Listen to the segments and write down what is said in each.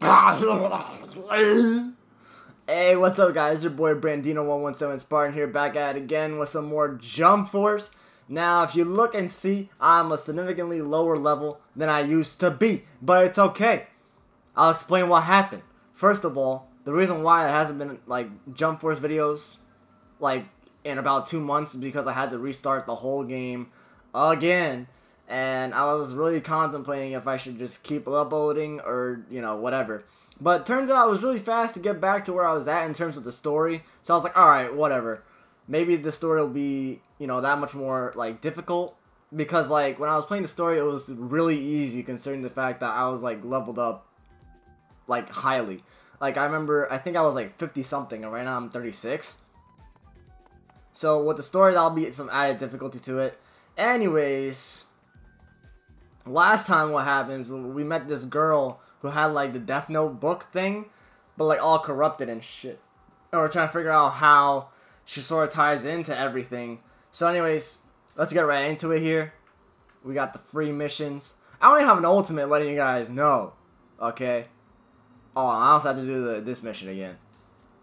hey, what's up guys? Your boy Brandino117 Spartan here back at it again with some more Jump Force. Now, if you look and see, I'm a significantly lower level than I used to be, but it's okay. I'll explain what happened. First of all, the reason why it hasn't been like Jump Force videos like in about two months is because I had to restart the whole game again and I was really contemplating if I should just keep uploading or, you know, whatever. But turns out it was really fast to get back to where I was at in terms of the story. So I was like, alright, whatever. Maybe the story will be, you know, that much more, like, difficult. Because, like, when I was playing the story, it was really easy considering the fact that I was, like, leveled up, like, highly. Like, I remember, I think I was, like, 50-something, and right now I'm 36. So, with the story, that'll be some added difficulty to it. Anyways, last time what happens, we met this girl who had like the Death Note book thing, but like all corrupted and shit. And we're trying to figure out how she sort of ties into everything. So anyways, let's get right into it here. We got the free missions. I only have an ultimate letting you guys know. Okay. Oh, I also have to do the, this mission again.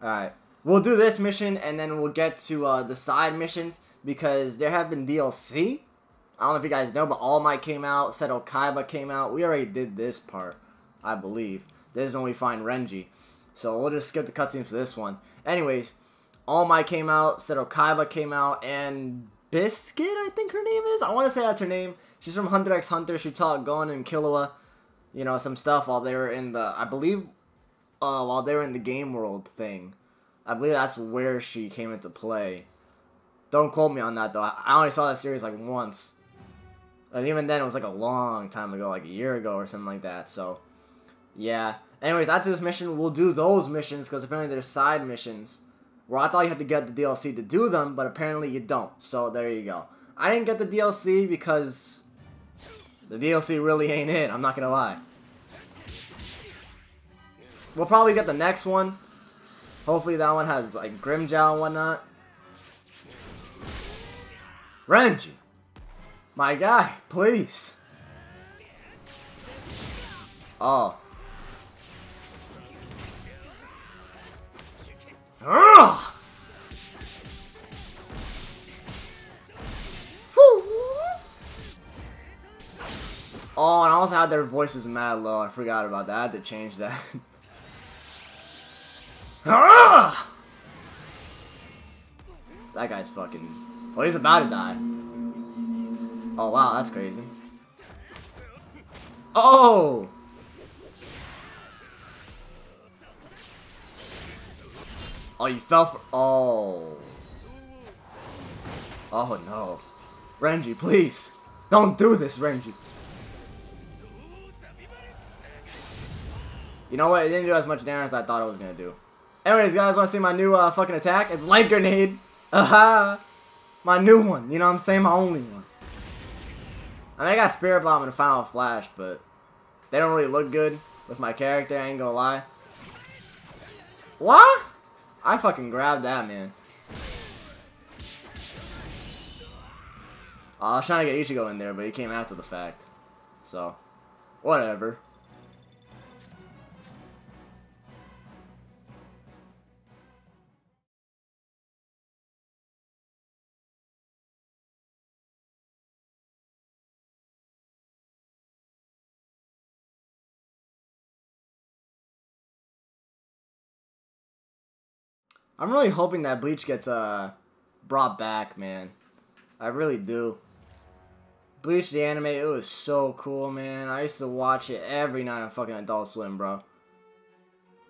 Alright. We'll do this mission and then we'll get to uh, the side missions because there have been DLC I don't know if you guys know, but All Might came out. Seto Kaiba came out. We already did this part, I believe. This is when we find Renji. So we'll just skip the cutscenes for this one. Anyways, All Might came out. Seto Kaiba came out. And Biscuit, I think her name is. I want to say that's her name. She's from Hunter x Hunter. She taught Gon and Killua, you know, some stuff while they were in the, I believe, uh, while they were in the game world thing. I believe that's where she came into play. Don't quote me on that though. I only saw that series like once. And even then, it was like a long time ago, like a year ago or something like that. So, yeah. Anyways, after this mission, we'll do those missions because apparently they're side missions. Where I thought you had to get the DLC to do them, but apparently you don't. So there you go. I didn't get the DLC because the DLC really ain't it. I'm not gonna lie. We'll probably get the next one. Hopefully that one has like Grimmjow and whatnot. Renji. My guy, please. Oh. Ugh! Oh, and I also had their voices mad low. I forgot about that. I had to change that. that guy's fucking... Well, he's about to die. Oh, wow, that's crazy. Oh! Oh, you fell for- Oh. Oh, no. Renji, please. Don't do this, Renji. You know what? It didn't do as much damage as I thought it was going to do. Anyways, guys, want to see my new uh, fucking attack? It's Light Grenade. Aha! my new one. You know what I'm saying? My only one. I mean, I got Spirit Bomb and Final Flash, but they don't really look good with my character, I ain't gonna lie. What? I fucking grabbed that, man. Oh, I was trying to get Ichigo in there, but he came after the fact. So, whatever. I'm really hoping that Bleach gets uh brought back, man. I really do. Bleach the anime, it was so cool, man. I used to watch it every night on fucking Adult Swim, bro.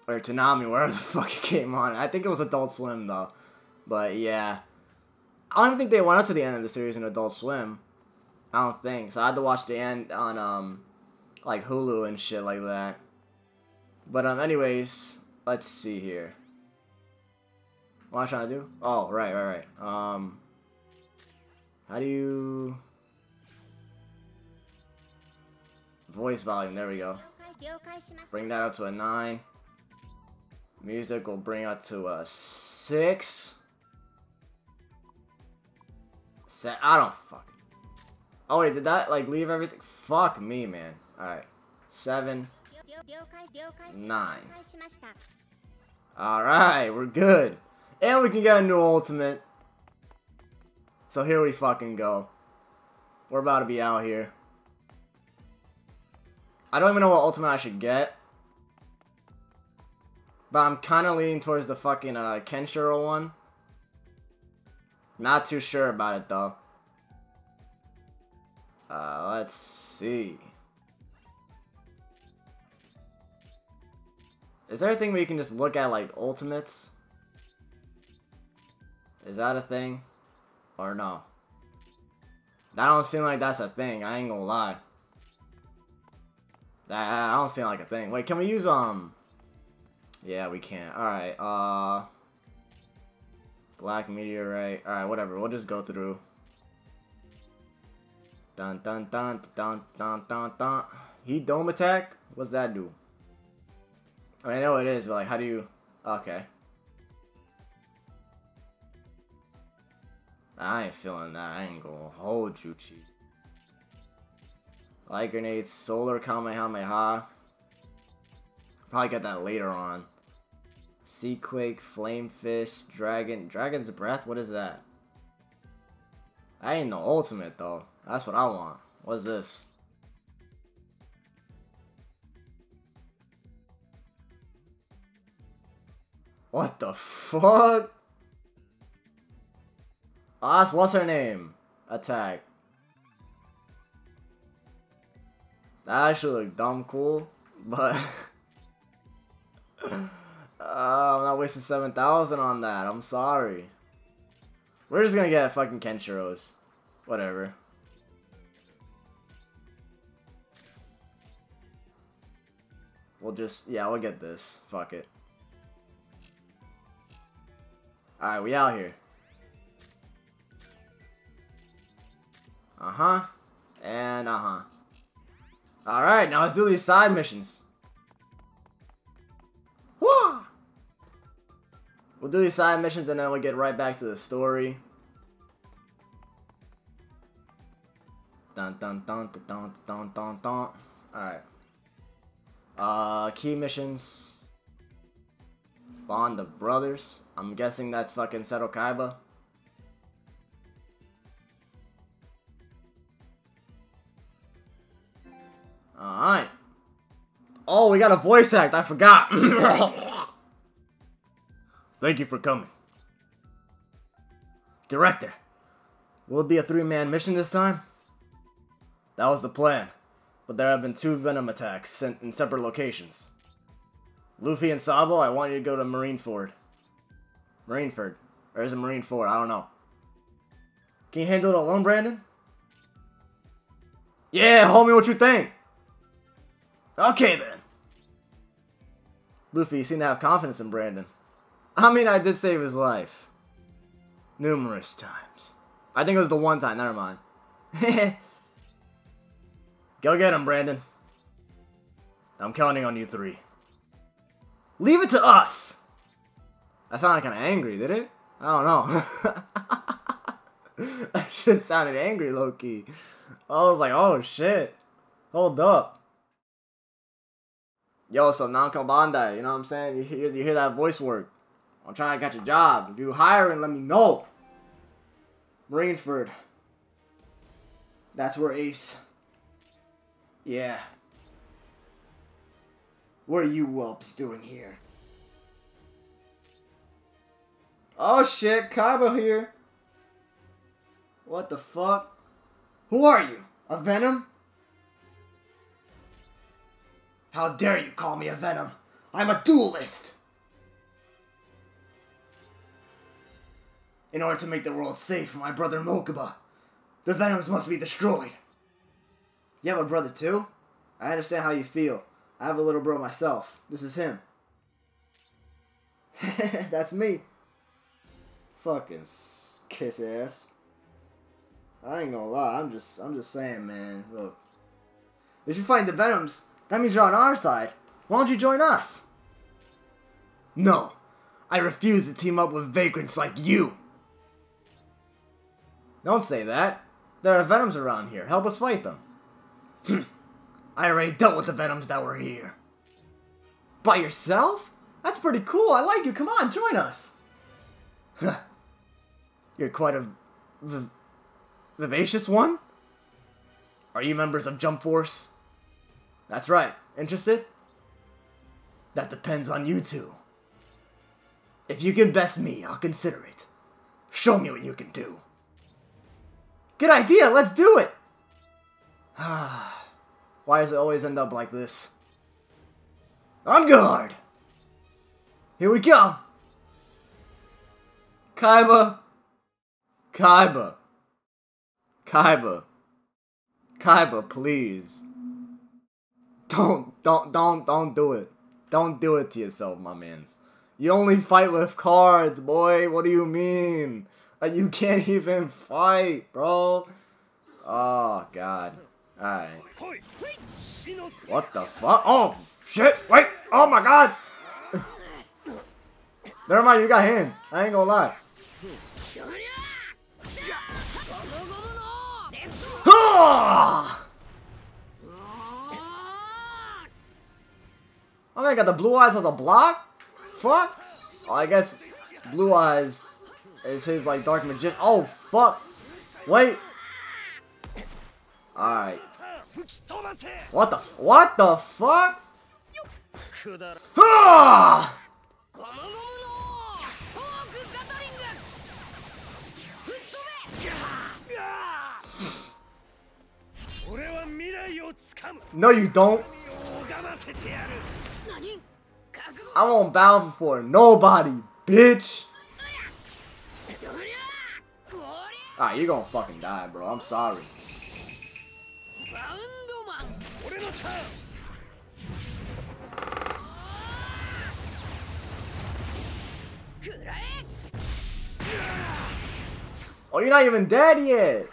Or Toonami, wherever the fuck it came on. I think it was Adult Swim, though. But, yeah. I don't think they went up to the end of the series in Adult Swim. I don't think. So I had to watch the end on, um, like, Hulu and shit like that. But, um, anyways, let's see here. What I trying to do? Oh, right, right, right. Um, how do you... Voice volume, there we go. Bring that up to a 9. Music will bring up to a 6. Set, I don't fucking... Oh wait, did that like leave everything? Fuck me, man. Alright. 7. Nine. Alright, we're good. And we can get a new ultimate. So here we fucking go. We're about to be out here. I don't even know what ultimate I should get. But I'm kind of leaning towards the fucking uh, Kenshiro one. Not too sure about it though. Uh, let's see. Is there a thing where you can just look at like ultimates? Is that a thing? Or no? That don't seem like that's a thing, I ain't gonna lie. That I don't seem like a thing. Wait, can we use um Yeah, we can't. Alright, uh Black meteorite. Alright, whatever. We'll just go through. Dun dun dun dun dun dun dun. Heat dome attack? What's that do? I, mean, I know it is, but like, how do you... Okay. I ain't feeling that. I ain't gonna hold you, Chief. Light grenades, solar Kamehameha. Probably get that later on. Seaquake, Flame Fist, Dragon. Dragon's Breath? What is that? I ain't the ultimate, though. That's what I want. What's this? What the fuck? That's what's her name? Attack. That actually look dumb cool, but Uh, I'm not wasting 7,000 on that. I'm sorry. We're just gonna get fucking Kenshiro's. Whatever. We'll just, yeah, we'll get this. Fuck it. Alright, we out here. Uh-huh. And uh-huh. Alright, now let's do these side missions. We'll do these side missions and then we'll get right back to the story. Dun dun dun dun dun dun dun dun. Alright. Uh, key missions. Bond of Brothers. I'm guessing that's fucking Seto Kaiba. Oh, we got a voice act. I forgot. Thank you for coming. Director, will it be a three-man mission this time? That was the plan, but there have been two Venom attacks sent in separate locations. Luffy and Sabo, I want you to go to Marineford. Marineford. Or is it Marineford? I don't know. Can you handle it alone, Brandon? Yeah, homie, what you think? Okay, then. Luffy, you seem to have confidence in Brandon. I mean, I did save his life. Numerous times. I think it was the one time, never mind. Go get him, Brandon. I'm counting on you three. Leave it to us! That sounded kind of angry, did it? I don't know. that just sounded angry, low-key. I was like, oh shit. Hold up. Yo, so Namco Bandai, you know what I'm saying? You hear, you hear that voice work. I'm trying to catch a job. If you hiring, let me know. Marineford. That's where Ace. Yeah. What are you whelps doing here? Oh shit, Kaiba here. What the fuck? Who are you? A Venom? How dare you call me a Venom? I'm a duelist! In order to make the world safe for my brother Mokuba, the Venoms must be destroyed. You have a brother too? I understand how you feel. I have a little bro myself. This is him. That's me. Fucking kiss ass. I ain't gonna lie. I'm just, I'm just saying, man. Look, if you find the Venoms, that means you're on our side. Why don't you join us? No, I refuse to team up with vagrants like you. Don't say that. There are Venoms around here. Help us fight them. I already dealt with the Venoms that were here. By yourself? That's pretty cool. I like you. Come on, join us. You're quite a vivacious one. Are you members of Jump Force? That's right. Interested? That depends on you two. If you can best me, I'll consider it. Show me what you can do. Good idea, let's do it! Why does it always end up like this? On guard! Here we go! Kaiba! Kaiba! Kaiba! Kaiba, please. Don't, don't, don't, don't do it. Don't do it to yourself, my mans. You only fight with cards, boy. What do you mean? Like, you can't even fight, bro. Oh, God. Alright. What the fuck? Oh, shit. Wait. Oh, my God. Never mind, you got hands. I ain't gonna lie. Oh, my god, the blue eyes has a block? Fuck. Oh, I guess blue eyes is his like dark magician. Oh fuck. Wait. Alright. What the what the fuck? Ah! No, you don't. I won't bow for nobody, bitch. Alright, you're gonna fucking die, bro. I'm sorry. Oh, you're not even dead yet.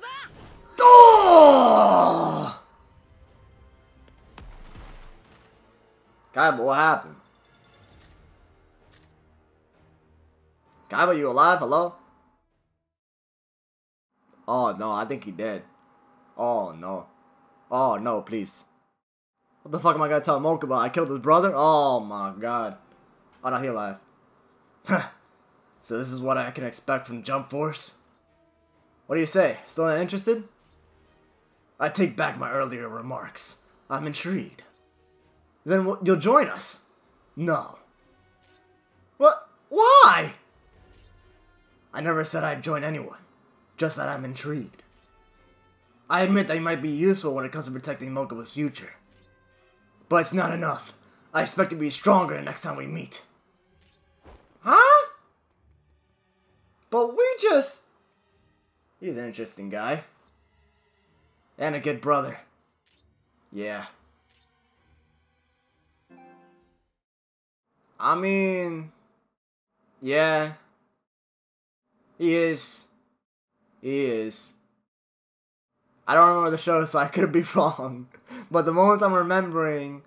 Oh! Kaiba, what happened? Kaiba, you alive? Hello? Oh, no, I think he dead. Oh, no. Oh, no, please. What the fuck am I gonna tell Mokuba? I killed his brother? Oh, my god. Oh, no, he alive. so this is what I can expect from Jump Force? What do you say? Still not interested? I take back my earlier remarks. I'm intrigued. Then you'll join us? No. What? Why? I never said I'd join anyone. Just that I'm intrigued. I admit that you might be useful when it comes to protecting Mokuba's future. But it's not enough. I expect to be stronger the next time we meet. Huh? But we just... He's an interesting guy. And a good brother. Yeah. I mean... Yeah. He is. He is. I don't remember the show, so I could be wrong. But the moments I'm remembering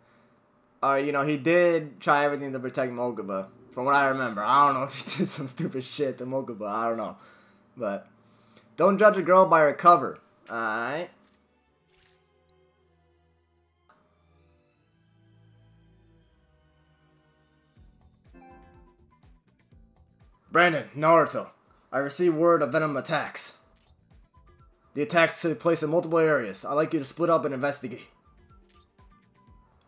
are, you know, he did try everything to protect Mokuba. From what I remember. I don't know if he did some stupid shit to Mokuba. I don't know. But don't judge a girl by her cover. Alright? Brandon, Naruto. I received word of Venom attacks. The attacks took place in multiple areas. I'd like you to split up and investigate.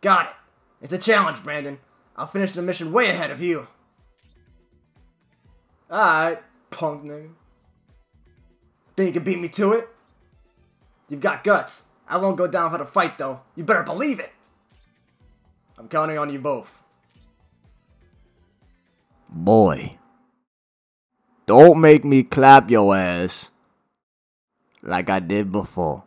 Got it. It's a challenge, Brandon. I'll finish the mission way ahead of you. Alright, punk nigga. Think you can beat me to it? You've got guts. I won't go down for the fight, though. You better believe it. I'm counting on you both. Boy. Don't make me clap your ass like I did before.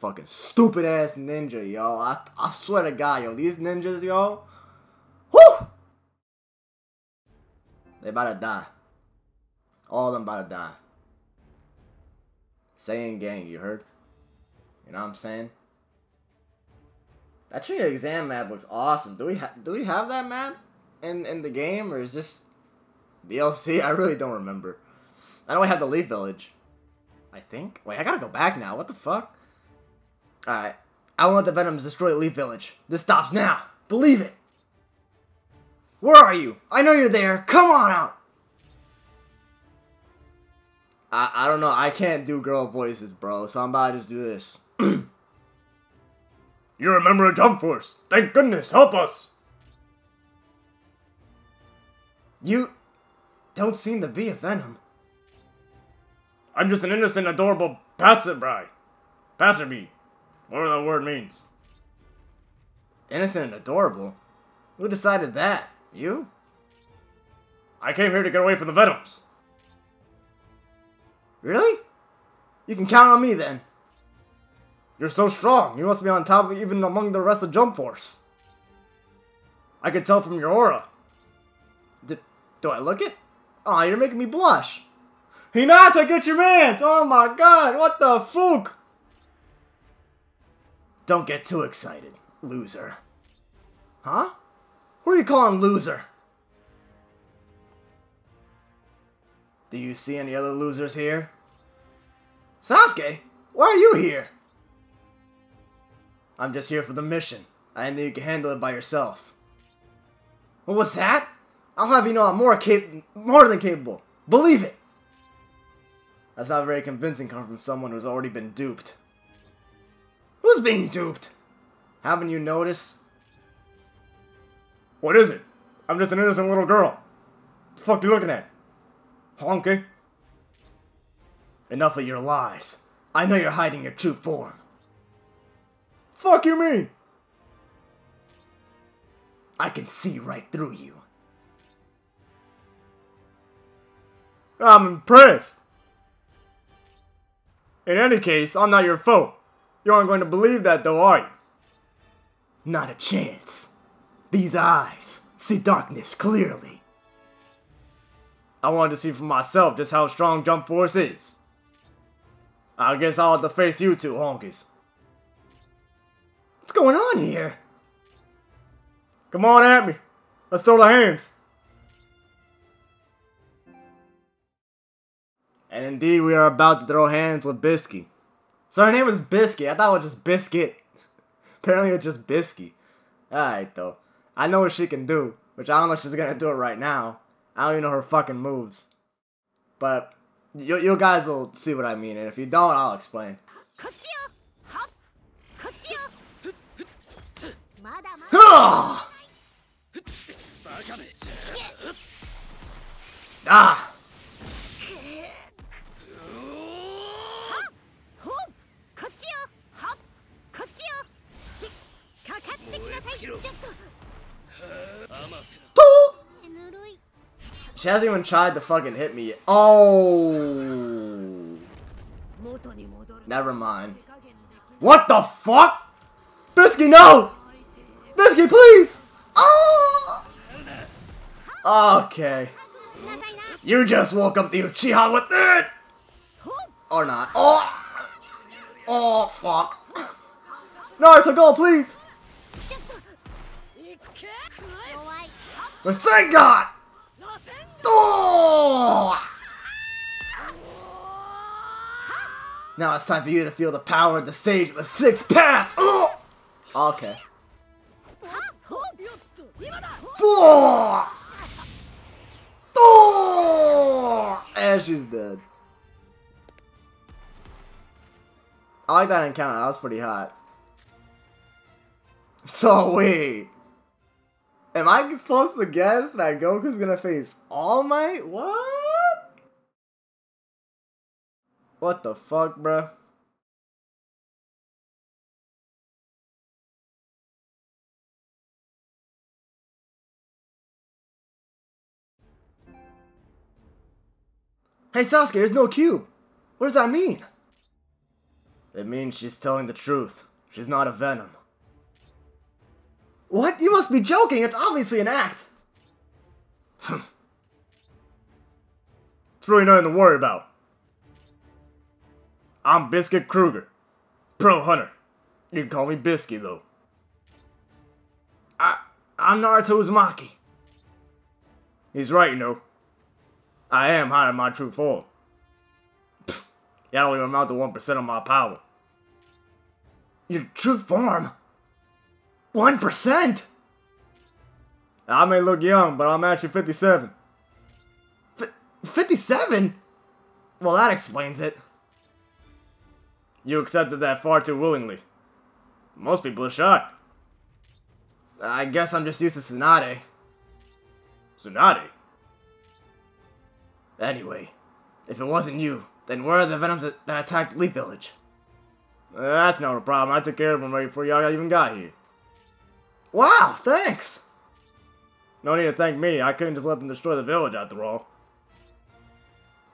Fucking stupid ass ninja, yo. I, I swear to God, yo, these ninjas, yo. Whoo! They about to die. All of them about to die. Saiyan gang, you heard? You know what I'm saying? That tree exam map looks awesome. Do we ha do we have that map in in the game or is this DLC? I really don't remember. I know I have the Leaf Village. I think. Wait, I gotta go back now. What the fuck? Alright. I want the Venoms destroy Leaf Village. This stops now. Believe it. Where are you? I know you're there. Come on out. I, I don't know. I can't do girl voices, bro. So I'm about to just do this. you remember a Jump Force. Thank goodness. Help us. You don't seem to be a Venom. I'm just an innocent, adorable passerby. Passerby. Whatever that word means. Innocent and adorable? Who decided that? You? I came here to get away from the Venoms. Really? You can count on me then. You're so strong. You must be on top of even among the rest of Jump Force. I could tell from your aura. D do I look it? Aw, you're making me blush. Hinata, get your mans! Oh my god, what the fuck? Don't get too excited, loser. Huh? Who are you calling loser? Do you see any other losers here? Sasuke, why are you here? I'm just here for the mission. I know you could handle it by yourself. What was that? I'll have you know I'm more cap more than capable. Believe it! That's not very convincing coming from someone who's already been duped. Who's being duped? Haven't you noticed? What is it? I'm just an innocent little girl. The fuck you looking at? Honky? Enough of your lies. I know you're hiding your true form. Fuck you mean? I can see right through you. I'm impressed. In any case, I'm not your foe. You aren't going to believe that though, are you? Not a chance. These eyes see darkness clearly. I wanted to see for myself just how strong Jump Force is. I guess I'll have to face you two honkies. What's going on here? Come on at me. Let's throw the hands. And indeed, we are about to throw hands with Bisky. So her name was Bisky. I thought it was just Biscuit. Apparently, it's just Bisky. Alright, though. I know what she can do, which I don't know if she's gonna do it right now. I don't even know her fucking moves. But you, you guys will see what I mean, and if you don't, I'll explain. ah! She hasn't even tried to fucking hit me yet. Oh! Never mind. What the fuck? Bisky, no! Bisky, please! Oh! Okay. You just woke up the Uchiha with it! Or not. Oh! Oh, fuck. Naruto, go, please! Rasengan! Oh! Now it's time for you to feel the power of the Sage of the Six Paths! Oh! Okay. Four! Oh! And she's dead. I like that encounter. That was pretty hot. So wait. Am I supposed to guess that Goku's gonna face All Might? What? What the fuck, bruh? Hey Sasuke, there's no cube. What does that mean? It means she's telling the truth. She's not a Venom. What? You must be joking! It's obviously an act! it's really nothing to worry about. I'm Biscuit Kruger, pro hunter. You can call me Biscuit, though. I, I'm Naruto Uzumaki. He's right, you know. I am hiding my true form. I don't even amount to 1% of my power. Your true form? 1%? I may look young, but I'm actually 57. F 57? Well, that explains it. You accepted that far too willingly. Most people are shocked. I guess I'm just used to Tsunade. Tsunade? Anyway, if it wasn't you, then where are the Venoms that, attacked Leaf Village? That's not a problem. I took care of them right before y'all even got here. Wow, thanks! No need to thank me. I couldn't just let them destroy the village after all.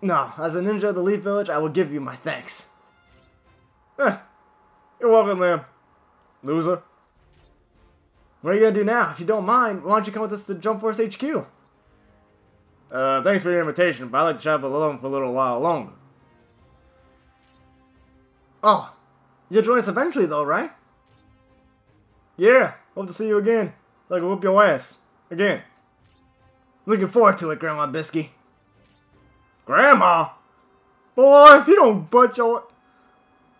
No, as a ninja of the Leaf Village, I will give you my thanks. Eh, you're welcome, Lamb. Loser. What are you gonna do now? If you don't mind, why don't you come with us to Jump Force HQ? Uh, thanks for your invitation, but I'd like to travel alone for a little while longer. Oh, you'll join us eventually though, right? Yeah, hope to see you again. So I can whoop your ass. Again. Looking forward to it, Grandma Bisky. Grandma? Boy, if you don't butt your...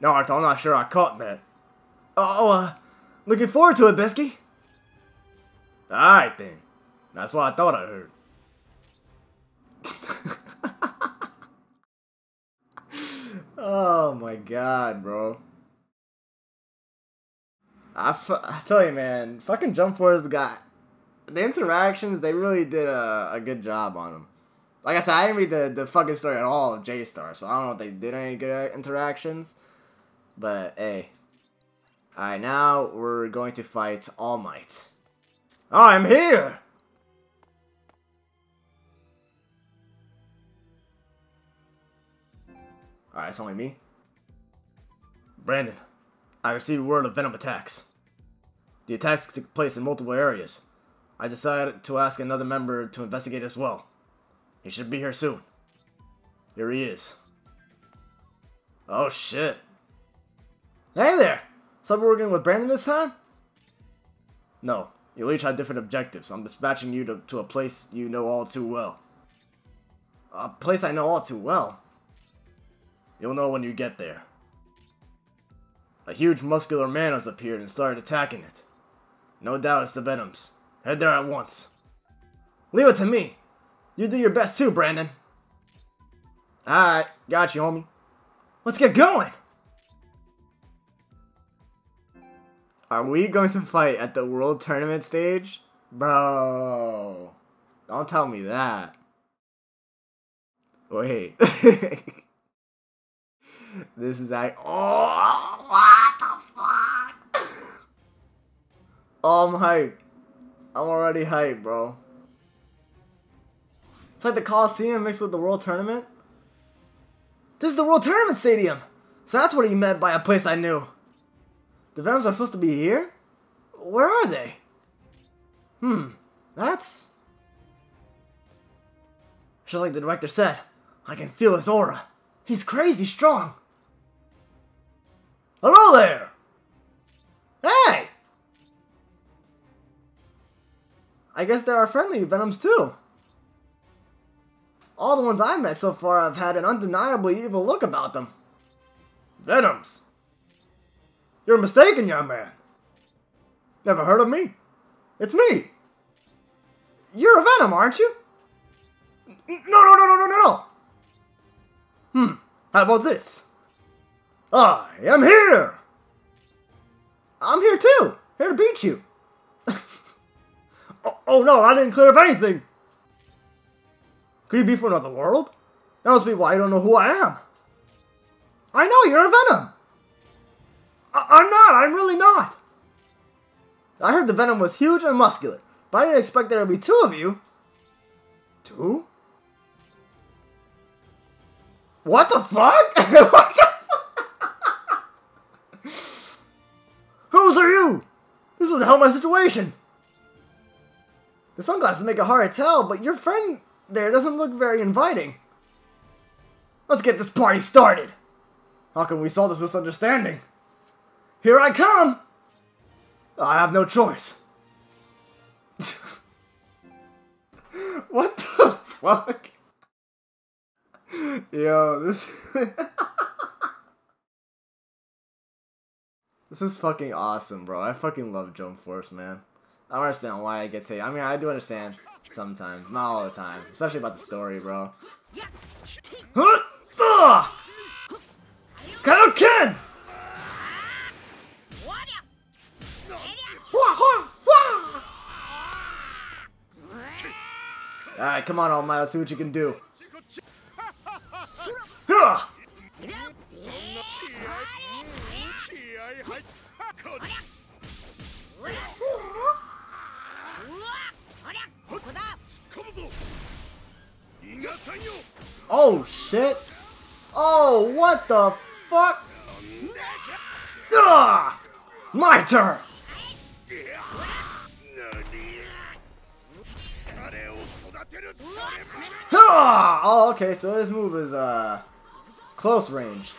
Naruto, I'm not sure I caught that. Oh, uh, looking forward to it, Bisky. Alright then. That's what I thought I heard. oh my god, bro. I, f- I tell you, man, fucking Jump Force got the interactions. They really did a, a good job on them. Like I said, I didn't read the, the fucking story at all of J Star, so I don't know if they did any good uh, interactions. But hey, all right, now we're going to fight All Might. I'm here! Alright, it's only me. Brandon, I received word of Venom attacks. The attacks took place in multiple areas. I decided to ask another member to investigate as well. He should be here soon. Here he is. Oh shit. Hey there! We're working with Brandon this time? No, you each had different objectives. I'm dispatching you to, to a place you know all too well. A place I know all too well. You'll know when you get there. A huge muscular man has appeared and started attacking it. No doubt it's the Venoms. Head there at once. Leave it to me. You do your best too, Brandon. Alright, got you, homie. Let's get going! Are we going to fight at the World Tournament stage? Bro. Don't tell me that. Wait. this is like. Oh, oh, I'm hyped. I'm already hyped, bro. It's like the Coliseum mixed with the World Tournament. This is the World Tournament Stadium! So that's what he meant by a place I knew. The Venoms are supposed to be here? Where are they? Hmm, that's... Just like the director said, I can feel his aura. He's crazy strong. Hello there! Hey! I guess there are friendly Venoms too. All the ones I've met so far have had an undeniably evil look about them. Venoms? You're mistaken, young man. Never heard of me? It's me. You're a Venom, aren't you? No, no, no, no, no, no, no. Hmm, how about this? I am here. I'm here too. Here to beat you. Oh, oh no, I didn't clear up anything. Could you be from another world? That must be why you don't know who I am. I know you're a Venom. I I'm not. I'm really not. I heard the Venom was huge and muscular, but I didn't expect there to be two of you. Two? What the fuck? what Whose are you? This is hell a situation. The sunglasses make it hard to tell, but your friend there doesn't look very inviting. Let's get this party started! How can we solve this misunderstanding? Here I come! I have no choice. what the fuck? Yo, this... this is fucking awesome, bro. I fucking love Jump Force, man. I don't understand why it gets hate. I mean, I do understand sometimes, not all the time, especially about the story, bro. Kaioken! Alright, come on, All Might. Let's see what you can do. Oh shit! Oh, what the fuck? Ugh! My turn! Ah! Oh, okay, so this move is, uh, close range.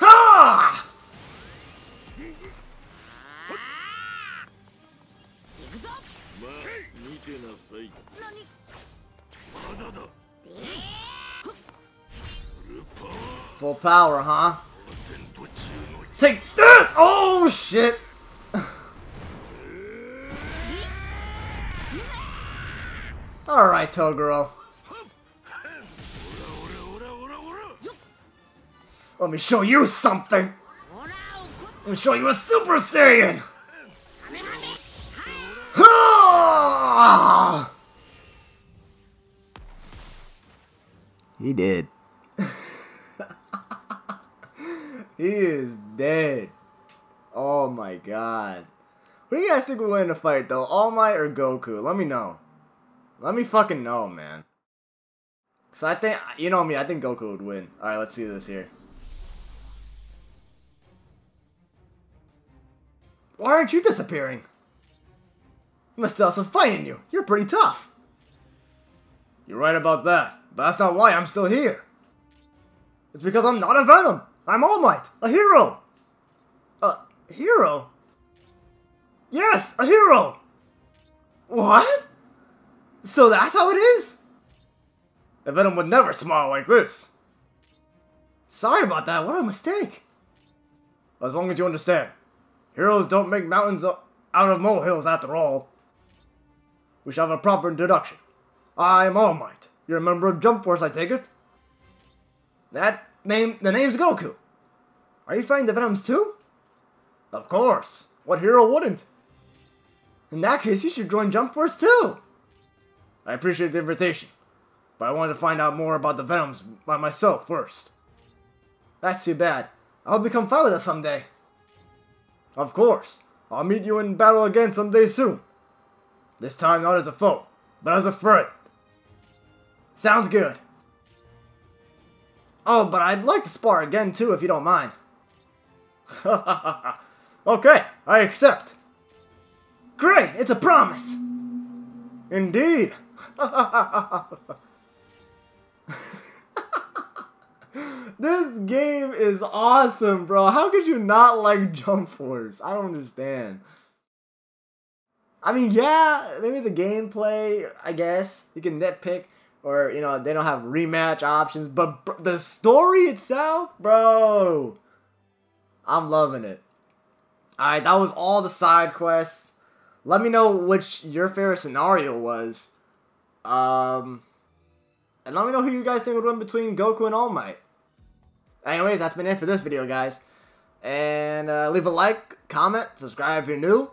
Ha! Full power, huh? Take this! Oh, shit! Alright, Toguro. Let me show you something! Let me show you a Super Saiyan! Ah! He did. he is dead. Oh my god. Who do you guys think will win the fight though? All Might or Goku? Let me know. Let me fucking know, man. Cause I think, you know me, I think Goku would win. Alright, let's see this here. Why aren't you disappearing? You must still have some fight in you. You're pretty tough. You're right about that, but that's not why I'm still here. It's because I'm not a Venom. I'm All Might, a hero. A hero? Yes, a hero. What? So that's how it is? A Venom would never smile like this. Sorry about that, what a mistake. As long as you understand, heroes don't make mountains out of molehills after all. We shall have a proper introduction. I am All Might. You're a member of Jump Force, I take it? That name, the name's Goku. Are you fighting the Venoms too? Of course. What hero wouldn't? In that case, you should join Jump Force too. I appreciate the invitation, but I wanted to find out more about the Venoms by myself first. That's too bad. I'll become us someday. Of course. I'll meet you in battle again someday soon. This time not as a foe, but as a friend. Sounds good. Oh, but I'd like to spar again too if you don't mind. okay, I accept. Great, it's a promise. Indeed. this game is awesome, bro. How could you not like Jump Force? I don't understand. I mean, yeah, maybe the gameplay, I guess, you can nitpick, or, you know, they don't have rematch options, but the story itself, bro, I'm loving it. Alright, that was all the side quests. Let me know which your favorite scenario was. Um, and let me know who you guys think would win between Goku and All Might. Anyways, that's been it for this video, guys. And uh, leave a like, comment, subscribe if you're new,